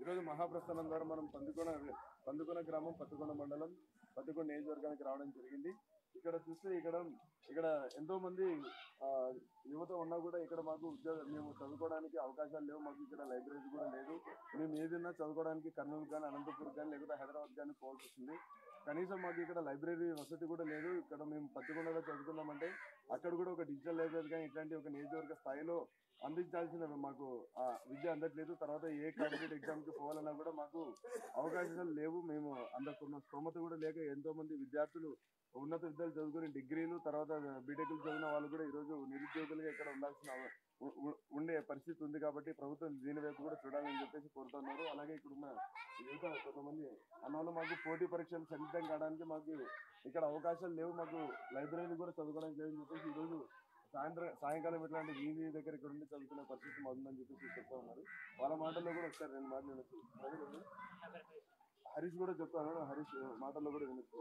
ఈరోజు మహాప్రస్థానం ద్వారా మనం పందుకొన పందుకొన గ్రామం పత్తుకొండ మండలం పత్తుకొండ నియోజకవర్గానికి రావడం జరిగింది. ఇక్కడ చూస్తే ఇక్కడ ఇక్కడ ఎంతో మంది యువత ఉన్నా కూడా ఇక్కడ మాకు ఉద్యోగం మేము చదువుకోవడానికి అవకాశాలు లేవు. మాకు ఇక్కడ లైబ్రరీ కూడా లేదు. మేము ఏదైనా చదువుకోవడానికి కర్నూలు కానీ అనంతపూర్ కానీ లేకపోతే హైదరాబాద్ కానీ పోవాల్సి వస్తుంది. కనీసం మాకు ఇక్కడ లైబ్రరీ వసతి కూడా లేదు. ఇక్కడ మేము పత్తికొండలో చదువుకున్నామంటే అక్కడ కూడా ఒక డిజిటల్ లైబ్రరీ కానీ ఇట్లాంటి ఒక నియోజకవర్గ స్థాయిలో అందించాల్సిన మాకు ఆ విద్య అందట్లేదు. తర్వాత ఏ కాంపిటేటివ్ ఎగ్జామ్కి పోవాలన్నా కూడా మాకు అవకాశాలు లేవు. మేము అందుకున్న స్తోమత కూడా లేక ఎంతో మంది విద్యార్థులు ఉన్నత విద్యలు చదువుకుని డిగ్రీలు తర్వాత బీటెక్లు చదివిన వాళ్ళు కూడా ఈ రోజు నిరుద్యోగులుగా ఇక్కడ ఉండాల్సిన ఉండే పరిస్థితి ఉంది కాబట్టి ప్రభుత్వం దీని వైపు కూడా చూడాలని చెప్పేసి కోరుతున్నారు. అలాగే ఇక్కడ ఉన్న యువత కొంతమంది అన్నవాళ్ళు మాకు పోటీ పరీక్షలు సన్నిహితం కావడానికి మాకు ఇక్కడ అవకాశాలు లేవు. మాకు లైబ్రరీ కూడా చదువుకోవడానికి లేదని చెప్పేసి ఈ రోజు సాయంత్రం సాయంకాలం ఇట్లాంటి వీధి దగ్గర ఇక్కడ ఉండి చదువుకునే పరిస్థితి మాకుందని చెప్పేసి చెప్తా ఉన్నారు. వాళ్ళ మాటల్లో కూడా ఒకసారి రెండు మాటలు వినొచ్చు. ప్రజలు హరీష్ కూడా చెప్తాను హరీష్ మాటల్లో కూడా వినొచ్చు.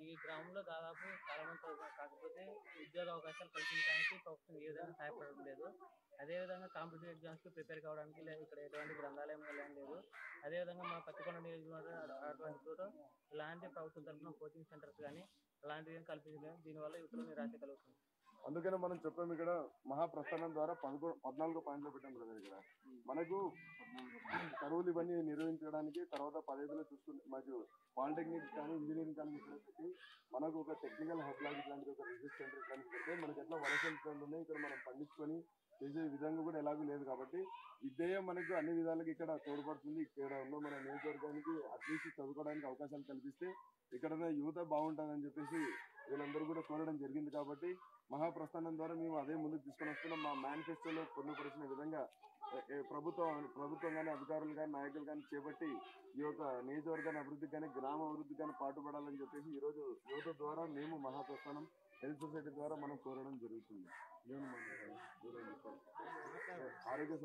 ఈ గ్రామంలో దాదాపు చాలా మంది కాకపోతే ఉద్యోగ అవకాశాలు కల్పించడానికి ప్రభుత్వం ఏ విధంగా సహాయపడడం లేదు అదేవిధంగా కాంపిటేటివ్ ఎగ్జామ్స్కి ప్రిపేర్ కావడానికి లేదు ఇక్కడ ఎటువంటి గ్రంథాలయం ఏం లేదు. అదేవిధంగా మా పత్తికొండ నియోజకవర్గం అటువంటి చోట ఇలాంటి ప్రభుత్వం తరఫున కోచింగ్ సెంటర్స్ కానీ అలాంటివి ఏం కల్పించలేదు. దీనివల్ల యువతలో నిరాశ కలుగుతుంది. అందుకనే మనం చెప్పాము ఇక్కడ మహాప్రస్థానం ద్వారా పదకొండు పద్నాలుగు పాయింట్లు పెట్టాం బ్రదర్ ఇక్కడ. మనకు కరువులు ఇవన్నీ నిర్వహించడానికి తర్వాత పదహైదులో చూసుకుంటే మనకు పాలిటెక్నిక్ కానీ ఇంజనీరింగ్ కానీ ఇక్కడ పెట్టి మనకు ఒక టెక్నికల్ హెడ్ లాగా ఇట్లాంటి ఒక రిజిస్టర్ సెంటర్ కానీ పెడితే మనకి ఎట్లా వలసలు ఉన్నాయి ఇక్కడ మనం పండించుకొని చేసే విధంగా కూడా ఎలాగూ లేదు కాబట్టి విద్య మనకు అన్ని విధాలుగా ఇక్కడ తోడ్పడుతుంది. ఇక్కడ ఉన్న మన నియోజకవర్గానికి అట్లీస్ట్ చదువుకోవడానికి అవకాశాలు కల్పిస్తే ఇక్కడ యువత బాగుంటుందని చెప్పేసి వీళ్ళందరూ కూడా కోరడం జరిగింది కాబట్టి మహాప్రస్థానం ద్వారా మేము అదే ముందుకు తీసుకొని వస్తున్నాం. మా మేనిఫెస్టోలో పొందుపరిచిన విధంగా ప్రభుత్వం ప్రభుత్వం కానీ అధికారులు కానీ నాయకులు కానీ చేపట్టి ఈ యొక్క నియోజకవర్గాన్ని అభివృద్ధి కానీ గ్రామ అభివృద్ధి కానీ పాటుపడాలని చెప్పేసి ఈ రోజు యువత ద్వారా మేము మహాప్రస్థానం హెల్త్ సొసైటీ ద్వారా మనం కోరడం జరుగుతుంది. పేరు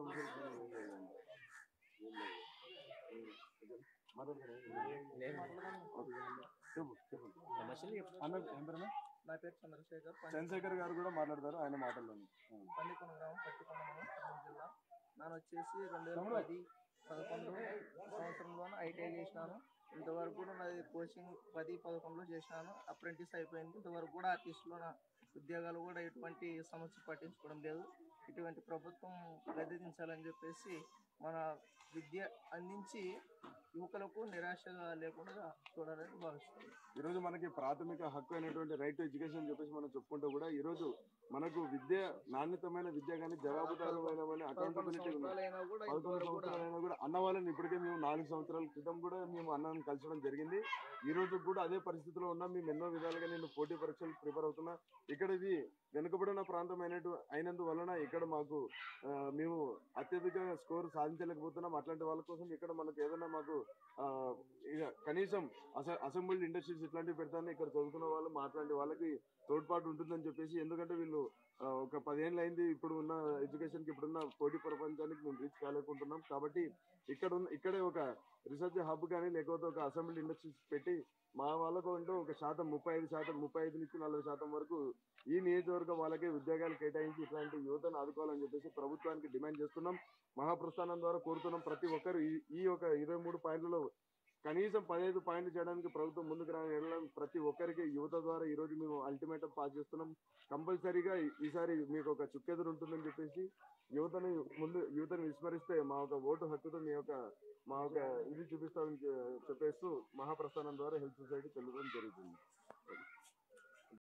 అన్న? నా పేరు చంద్రశేఖర్. చంద్రశేఖర్ గారు కూడా మాట్లాడతారు. ఆయన మాటల్లో పండికొండ గ్రామం పట్టికొండ జిల్లా. నాన్న వచ్చేసి రెండు వేల పది పదకొండు సంవత్సరంలోనే ఐటీఐ చేసినాను. ఇంతవరకు కూడా నాది కోచింగ్ పది పదకొండులో చేసినాను అప్రెంటిస్ అయిపోయింది. ఇంతవరకు కూడా ఆర్టిస్ట్లో నా ఉద్యోగాలు కూడా ఎటువంటి సమస్య పట్టించుకోవడం లేదు. ఇటువంటి ప్రభుత్వం గద్దెదించాలని చెప్పేసి మన విద్య అందించి యువకులకు నిరాశగా లేకుండా చూడాలని భావిస్తున్నాను. ఈ రోజు మనకి ప్రాథమిక హక్కు అయినటువంటి రైట్ టు ఎడ్యుకేషన్ అని చెప్పేసి మనం చెప్పుకుంటూ కూడా ఈ రోజు మనకు విద్య నాణ్యతమైన విద్య కానీ జవాబుదారమైన అకౌంటబిలిటీ పదకొండు కూడా సంవత్సరాలైనా కూడా అన్న వాళ్ళని ఇప్పటికే మేము నాలుగు సంవత్సరాల క్రితం కూడా మేము నేను కలిసడం జరిగింది. ఈ రోజు కూడా అదే పరిస్థితిలో ఉన్నా. మేము ఎన్నో విధాలుగా నేను పోటీ పరీక్షలు ప్రిపేర్ అవుతున్నా. ఇక్కడ ఇది వెనుకబడిన ప్రాంతం అయినట్టు అయినందువలన ఇక్కడ మాకు మేము అత్యధిక స్కోర్ సాధించలేకపోతున్నాం. అట్లాంటి వాళ్ళ కోసం ఇక్కడ మనకు ఏదైనా మాకు కనీసం అస అసెంబ్లీ ఇండస్ట్రీస్ ఇట్లాంటివి పెడతాను ఇక్కడ చదువుకున్న వాళ్ళు మాట్లాడే వాళ్ళకి తోడ్పాటు ఉంటుందని చెప్పేసి ఎందుకంటే వీళ్ళు ఒక పదిహేళ్ళు అయింది ఇప్పుడు ఉన్న ఎడ్యుకేషన్కి ఇప్పుడున్న పోటీ ప్రపంచానికి మేము రీచ్ కాలేకుంటున్నాం. కాబట్టి ఇక్కడ ఉన్న ఇక్కడే ఒక రీసెర్చ్ హబ్ కానీ లేకపోతే ఒక అసెంబ్లీ ఇండస్ట్రీస్ పెట్టి మా వాళ్ళకు అంటూ ఒక శాతం ముప్పై ఐదు శాతం ముప్పై ఐదు నుంచి నలభై శాతం వరకు ఈ నియోజకవర్గం వాళ్ళకి ఉద్యోగాలు కేటాయించి ఇట్లాంటి యువతను ఆదుకోవాలని చెప్పేసి ప్రభుత్వానికి డిమాండ్ చేస్తున్నాం. మహాప్రస్థానం ద్వారా కోరుతున్నాం ప్రతి ఒక్కరు. ఈ ఈ ఒక ఇరవై మూడు పాయింట్లలో కనీసం పదహైదు పాయింట్లు చేయడానికి ప్రభుత్వం ముందుకు రాని ప్రతి ఒక్కరికి యువత ద్వారా ఈ రోజు మేము అల్టిమేటం పాస్ చేస్తున్నాం. కంపల్సరీగా ఈసారి మీకు ఒక చుక్కెదురు ఉంటుందని చెప్పేసి యువతని ముందు యువతని విస్మరిస్తే మా యొక్క ఓటు హక్కుతో మీ యొక్క మా యొక్క ఇది చూపిస్తామని చెప్పేస్తూ మహాప్రస్థానం ద్వారా హెల్త్ సొసైటీ తెలియడం జరుగుతుంది.